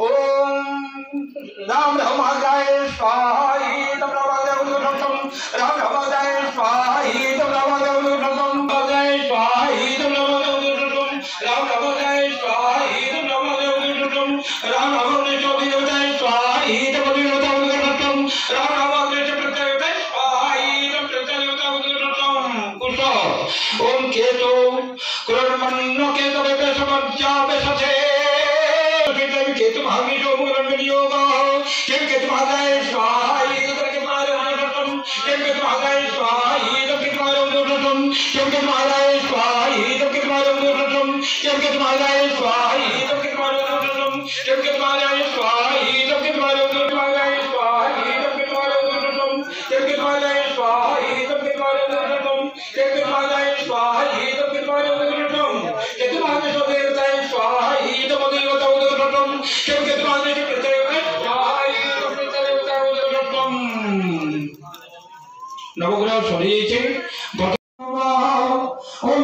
ओम राम रमादाय स्वाहाई तम रमादाय राम रमादाय स्वाहाई राम रमादाय स्वाहाई तम रमादाय उद्घटम राम रमादाय चौधरी ओम केतो कुरमन्नो केतो बेसमज्जा बेससे केतन केतु भाग्यो मुरण्डियोगा किम केतु भागाय स्वाहा येन प्रतिपारो नटम किम केतु भागाय स्वाहा येन प्रतिपारो नटम किम केतु भागाय स्वाहा येन प्रतिपारो नटम किम केतु भागाय स्वाहा येन प्रतिपारो नटम किम केतु भागाय स्वाहा येन प्रतिपारो नटम भागाय स्वाहा येन प्रतिपारो नटम किम केतु भागाय स्वाहा येन प्रतिपारो नटम किम केतु भागाय स्वाहा येन प्रतिपारो नटम क्योंकि तुम्हारे हृदय में নবগ্রহ সরিয়েছে গত ওম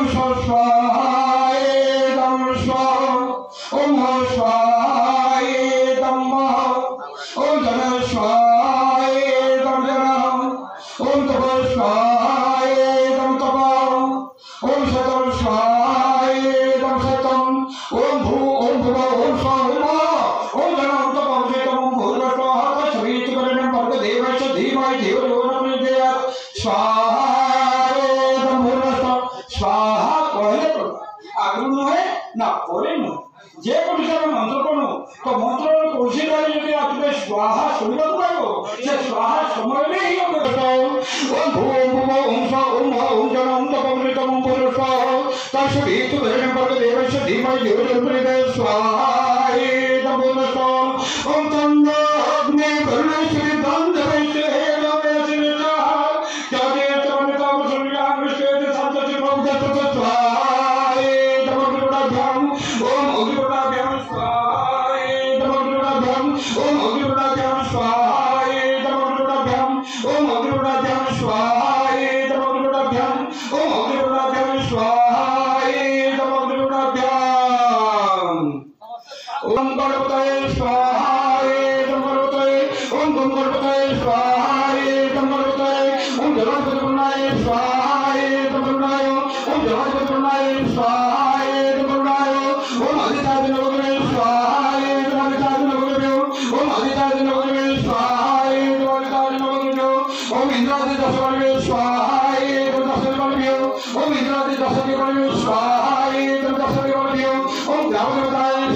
স্বাহা কহে তো আগুন নহে না পরে নয় যে কৌশলে ଆମେ ମନ୍ତ୍ର ପଢୁ ତ ମନ୍ତ୍ରର କୌଶଳରେ ଯଦି ଆପଣ ସ୍ୱାହା ଶୁଣିବାକୁ ପାଇବ ସେ ସ୍ୱାହା ସମୟରେ ହିଁ ଆମେ ଓମ୍ ଭୂ ଓମ୍ ଭୁବ ଓମ୍ ସ୍ୱ ଓମ୍ ଭ ଓମ୍ ଜନ ଓମ୍ ତପ ଅମୃତ ଓମ୍ ପୁରୁଷ ତତ୍ସବିତୁ ଭେରଣ ପର୍ବ ଦେବସ୍ୟ ଧୀମହି ଦେବ ଜନ୍ମନିଦେ ସ୍ୱାହାୟ ତମୋନସ୍ତ ଓମ୍ ତନ୍ନ ଅଗ୍ନି ବର୍ଣଶ୍ରୀ ଦଣ୍ଡବୈଶ୍ୟ Om Indra Dasa Devanyo Swahaya Indra Dasa Devanyo Om Dhamma Dhamma